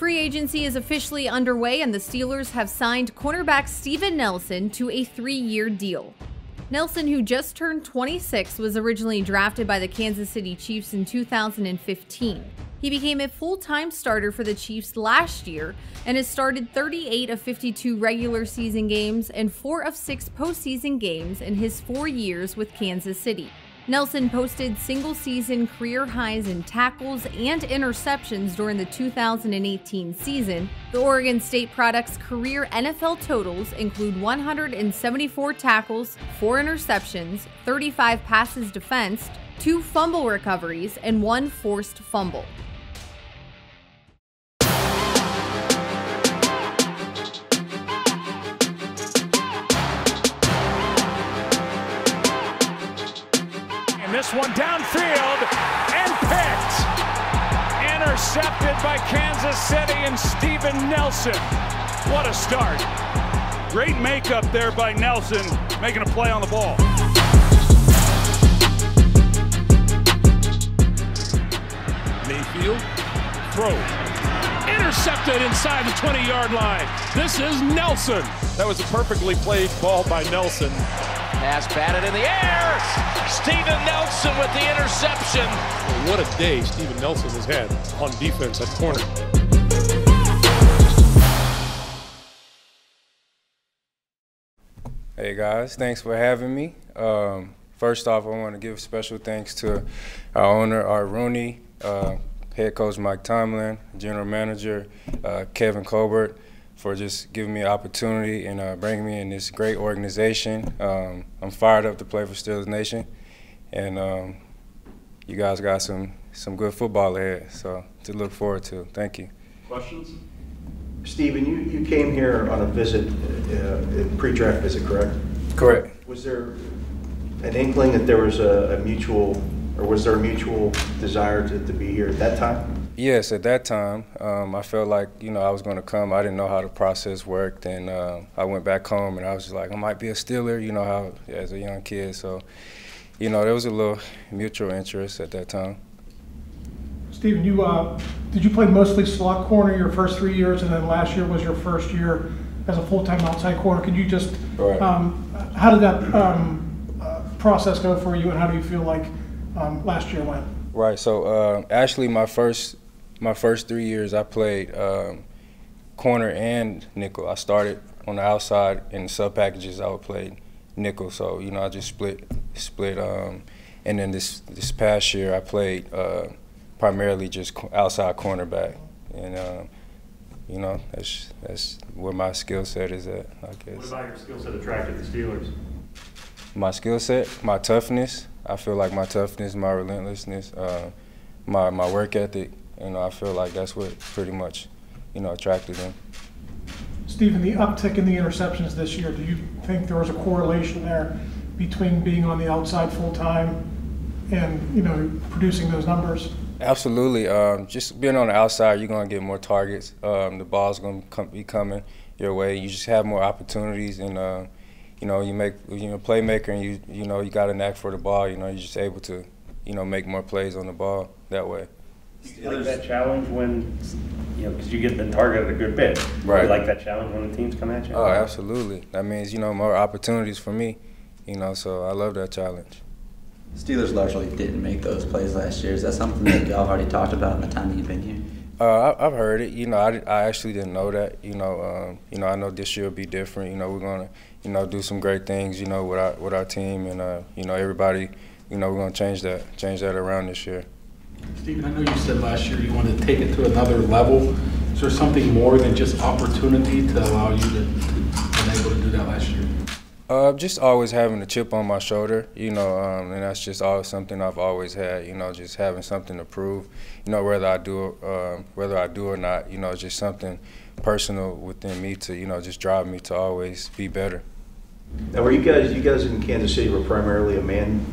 Free agency is officially underway, and the Steelers have signed cornerback Steven Nelson to a three year deal. Nelson, who just turned 26, was originally drafted by the Kansas City Chiefs in 2015. He became a full time starter for the Chiefs last year and has started 38 of 52 regular season games and 4 of 6 postseason games in his four years with Kansas City. Nelson posted single season career highs in tackles and interceptions during the 2018 season. The Oregon State product's career NFL totals include 174 tackles, 4 interceptions, 35 passes defensed, 2 fumble recoveries, and 1 forced fumble. This one downfield and picked. Intercepted by Kansas City and Steven Nelson. What a start. Great makeup there by Nelson, making a play on the ball. Mayfield, throw. Intercepted inside the 20-yard line. This is Nelson. That was a perfectly played ball by Nelson. Pass batted in the air. Steven Nelson with the interception. What a day Steven Nelson has had on defense at corner. Hey guys, thanks for having me. Um, first off, I want to give special thanks to our owner, Art Rooney, uh, head coach Mike Tomlin, general manager uh, Kevin Colbert for just giving me an opportunity and uh, bringing me in this great organization. Um, I'm fired up to play for Steelers Nation, and um, you guys got some some good football ahead, so to look forward to. Thank you. Questions? Steven, you, you came here on a visit, uh, pre-draft visit, correct? Correct. Was there an inkling that there was a, a mutual, or was there a mutual desire to, to be here at that time? Yes, at that time, um, I felt like you know I was going to come. I didn't know how the process worked, and uh, I went back home and I was just like, I might be a Steeler, you know how as a young kid. So, you know, there was a little mutual interest at that time. Steven, you uh, did you play mostly slot corner your first three years, and then last year was your first year as a full-time outside corner. Could you just right. um, how did that um, uh, process go for you, and how do you feel like um, last year went? Right. So uh, actually, my first my first three years, I played um, corner and nickel. I started on the outside in sub packages. I would play nickel. So you know, I just split split. Um, and then this this past year, I played uh, primarily just outside cornerback. And uh, you know, that's that's where my skill set is at. I guess. What about your skill set attracted the Steelers? My skill set, my toughness. I feel like my toughness, my relentlessness, uh, my my work ethic you know, I feel like that's what pretty much, you know, attracted him. Steven, the uptick in the interceptions this year, do you think there was a correlation there between being on the outside full time and, you know, producing those numbers? Absolutely. Um, just being on the outside, you're going to get more targets. Um, the ball's going to be coming your way. You just have more opportunities, and uh, you know, you make you're a playmaker, and you you know you got a knack for the ball. You know, you're just able to you know make more plays on the ball that way. You like that challenge when, you know, because you get the target a good bit. Right. You like that challenge when the teams come at you? Oh, absolutely. That means, you know, more opportunities for me, you know, so I love that challenge. Steelers largely didn't make those plays last year. Is that something that y'all already talked about in the time that you've been here? Uh, I, have heard it. You know, I, I actually didn't know that. You know, um, you know, I know this year will be different. You know, we're gonna, you know, do some great things. You know, with our with our team and uh, you know everybody. You know, we're gonna change that, change that around this year. Steven, I know you said last year you wanted to take it to another level. Is there something more than just opportunity to allow you to, to be able to do that last year? Uh, just always having a chip on my shoulder, you know, um, and that's just always something I've always had, you know, just having something to prove, you know, whether I do, uh, whether I do or not, you know, just something personal within me to, you know, just drive me to always be better. Now, were you guys, you guys in Kansas City were primarily a man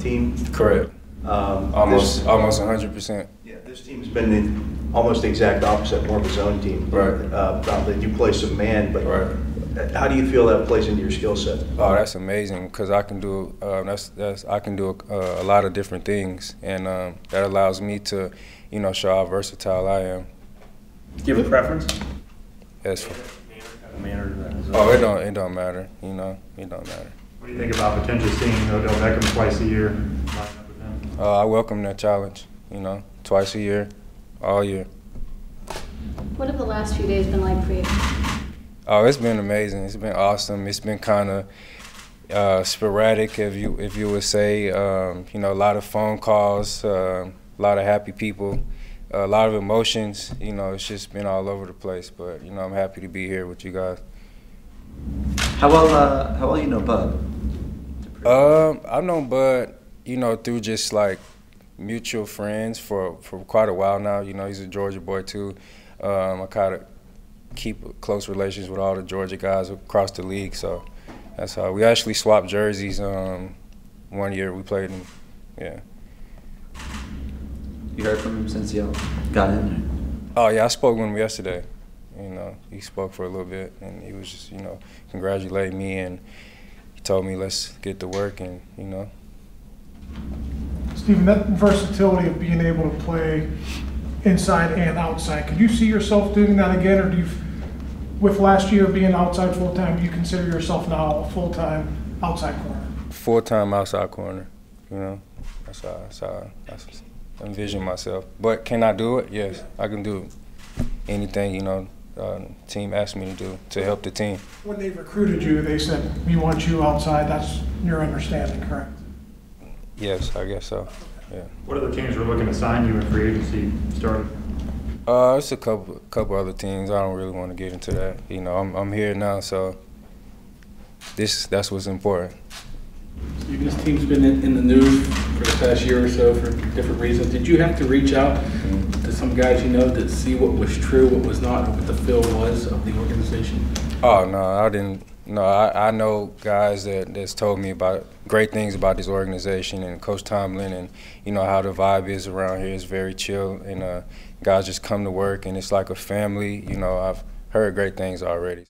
team? Correct. Um, almost, this, almost 100 percent. Yeah, this team's been the almost the exact opposite, more of a zone team. Right. Uh, probably you play some man, but right. how do you feel that plays into your skill set? Oh, that's amazing because I can do uh, that's that's I can do a, a lot of different things, and um, that allows me to, you know, show how versatile I am. Do you have a preference? As for, Manner that is- oh, it don't it don't matter. You know, it don't matter. What do you think about potentially seeing Odell Beckham twice a year? lining up with him? Uh, I welcome that challenge. You know, twice a year, all year. What have the last few days been like for you? Oh, it's been amazing. It's been awesome. It's been kind of uh, sporadic, if you if you would say. Um, you know, a lot of phone calls, uh, a lot of happy people, a lot of emotions. You know, it's just been all over the place. But you know, I'm happy to be here with you guys. How well, uh, how well you know Bud? Um, I've known Bud, you know, through just like mutual friends for, for quite a while now. You know, he's a Georgia boy too. Um, I kind of keep close relations with all the Georgia guys across the league, so that's how we actually swapped jerseys. Um, one year we played in, yeah. You heard from him since you got in there. Oh yeah, I spoke with him yesterday. You know, he spoke for a little bit, and he was just, you know, congratulating me, and he told me let's get to work, and you know, Steven, that versatility of being able to play inside and outside, could you see yourself doing that again, or do you, with last year being outside full-time, do you consider yourself now a full-time outside corner? full-time outside corner. You know, that's how, that's how I envision myself. But can I do it? Yes, I can do anything. You know, uh, team asked me to do to help the team. When they recruited you, they said, we want you outside, that's your understanding, correct? Yes, I guess so. Yeah. What other teams were looking to sign you in free agency started? Uh, it's a couple couple other teams. I don't really want to get into that. You know, I'm I'm here now, so this that's what's important. Steven, this team's been in, in the news for the past year or so for different reasons. Did you have to reach out to some guys you know to see what was true, what was not, what the feel was of the organization? Oh no, I didn't. No, I, I know guys that that's told me about great things about this organization and Coach Tomlin and you know how the vibe is around here is very chill and uh, guys just come to work and it's like a family. You know, I've heard great things already.